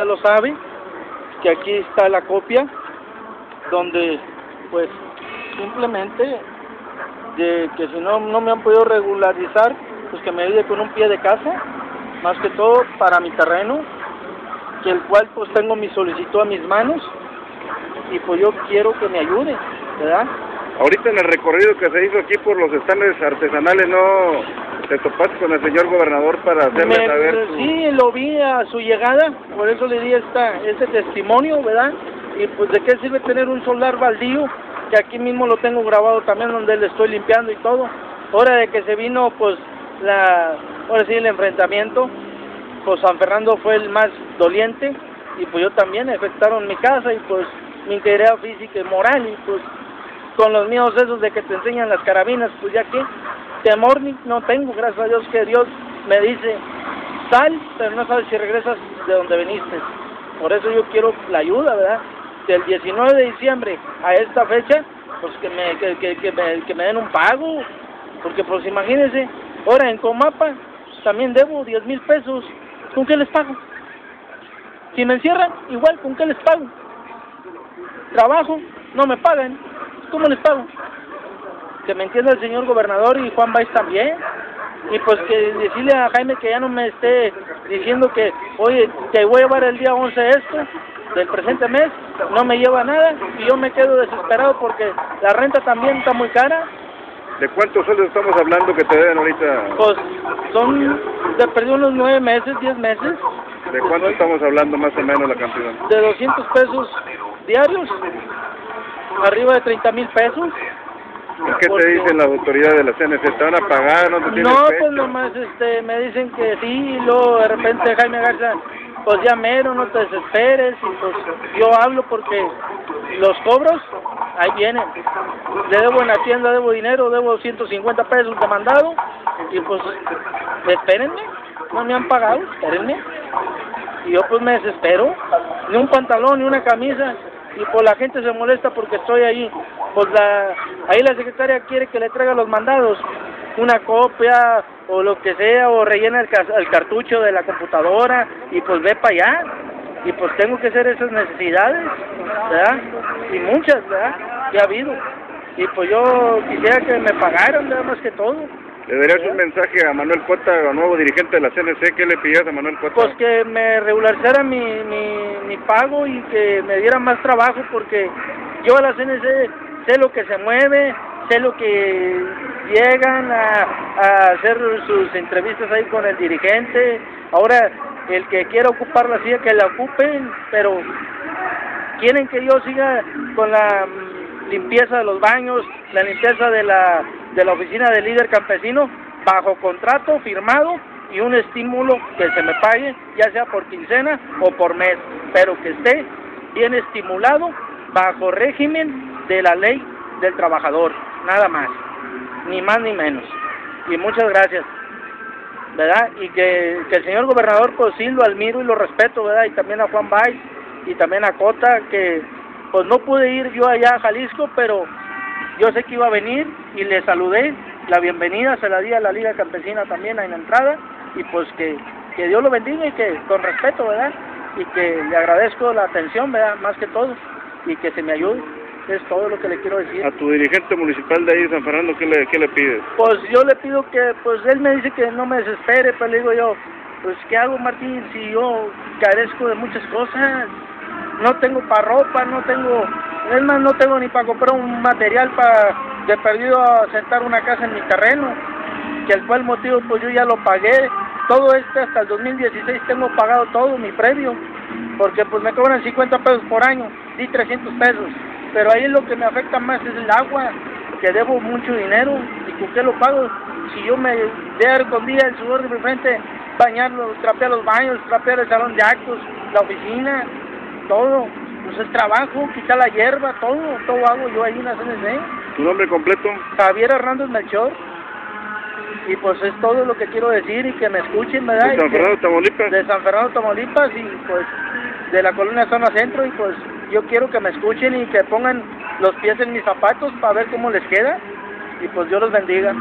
ya lo sabe, que aquí está la copia, donde pues simplemente de que si no, no me han podido regularizar, pues que me ayude con un pie de casa, más que todo para mi terreno, que el cual pues tengo mi solicitud a mis manos y pues yo quiero que me ayude, ¿verdad? Ahorita en el recorrido que se hizo aquí por los estandes artesanales, ¿no te topaste con el señor gobernador para hacerle Me- saber su- Sí, lo vi a su llegada, por eso le di esta, este testimonio, ¿verdad? Y pues de qué sirve tener un solar baldío, que aquí mismo lo tengo grabado también donde le estoy limpiando y todo. Ahora de que se vino pues la, ahora sí el enfrentamiento, pues San Fernando fue el más doliente y pues yo también afectaron mi casa y pues mi integridad física y moral y pues con los míos esos de que te enseñan las carabinas, pues ya que temor no tengo, gracias a Dios que Dios me dice, sal, pero no sabes si regresas de donde viniste. Por eso yo quiero la ayuda, ¿verdad? Del 19 de diciembre a esta fecha, pues que me, que, que, que me, den un pago, porque pues imagínense, ahora en Comapa también debo 10 mil pesos, ¿con qué les pago? Si me encierran, igual, ¿con qué les pago? Trabajo, no me pagan, ¿cómo les pago? Que me entienda el señor gobernador y Juan Baez también. Y pues que decirle a Jaime que ya no me esté diciendo que, oye, que voy a llevar el día 11 esto del presente mes, no me lleva nada y yo me quedo desesperado porque la renta también está muy cara. ¿De cuántos sueldos estamos hablando que te deben ahorita? Pues son de perdido unos 9 meses, 10 meses, ¿De cuánto estamos hablando más o menos la cantidad? de 200 pesos diarios, arriba de 30 mil pesos. ¿Y ¿Qué te dicen las autoridades de la CNC? ¿Te van a pagar? ¿No te No, pues nomás este, me dicen que sí, y luego de repente Jaime Garza, pues ya mero, no te desesperes, y pues yo hablo porque los cobros, ahí vienen. Le debo en la tienda, debo dinero, debo 150 pesos de mandado, y pues espérenme, no me han pagado, espérenme. Y yo pues me desespero, ni un pantalón, ni una camisa, y pues la gente se molesta porque estoy ahí. Pues la, ahí la secretaria quiere que le traiga los mandados, una copia o lo que sea, o rellena el, el cartucho de la computadora, y pues ve para allá. Y pues tengo que hacer esas necesidades, ¿verdad? Y muchas, ¿verdad? Que ha habido. Y pues yo quisiera que me pagaran, nada más que todo. ¿Le darías un mensaje a Manuel Cota, nuevo dirigente de la CNC? ¿Qué le pidias a Manuel Cota? Pues que me regularizara mi, mi, mi pago y que me diera más trabajo porque yo a la CNC sé lo que se mueve, sé lo que llegan a, hacer sus entrevistas ahí con el dirigente. Ahora, el que quiera ocupar la silla, que la ocupen, pero quieren que yo siga con la mm, limpieza de los baños, la limpieza de la, de la oficina del líder campesino, bajo contrato firmado y un estímulo que se me pague, ya sea por quincena o por mes, pero que esté bien estimulado bajo régimen de la ley del trabajador, nada más, ni más ni menos. Y muchas gracias. ¿verdad? Y que, que el señor gobernador, pues sí, lo admiro y lo respeto, ¿verdad? Y también a Juan Baez y también a Cota, que pues no pude ir yo allá a Jalisco, pero yo sé que iba a venir y le saludé, la bienvenida se la di a la Liga Campesina también en la entrada, y pues que, que Dios lo bendiga y que con respeto, ¿verdad? Y que le agradezco la atención, ¿verdad? Más que todo, y que se me ayude, es todo lo que le quiero decir. A tu dirigente municipal de ahí, San Fernando, ¿qué le, qué le pides? Pues yo le pido que, pues él me dice que no me desespere, pero le digo yo, pues ¿qué hago Martín si yo carezco de muchas cosas? No tengo para ropa, no tengo, es más, no tengo ni para comprar un material para de perdido a sentar una casa en mi terreno, que el cual motivo pues yo ya lo pagué, todo este hasta el 2016 tengo pagado todo mi previo, porque pues me cobran 50 pesos por año, di 300 pesos, pero ahí lo que me afecta más es el agua, que debo mucho dinero, y con qué lo pago, si yo me de con día el sudor de mi frente, bañarlo, trapear los baños, trapear el salón de actos, la oficina, todo, pues el trabajo, quitar la hierba, todo, todo hago yo ahí en la CNC. ¿Tu nombre completo? Javier Hernández Melchor. Y pues es todo lo que quiero decir y que me escuchen, ¿verdad? ¿De San Fernando, Tamaulipas? de San Fernando, Tamaulipas y pues de la colonia Zona Centro y pues yo quiero que me escuchen y que pongan los pies en mis zapatos para ver cómo les queda y pues Dios los bendiga.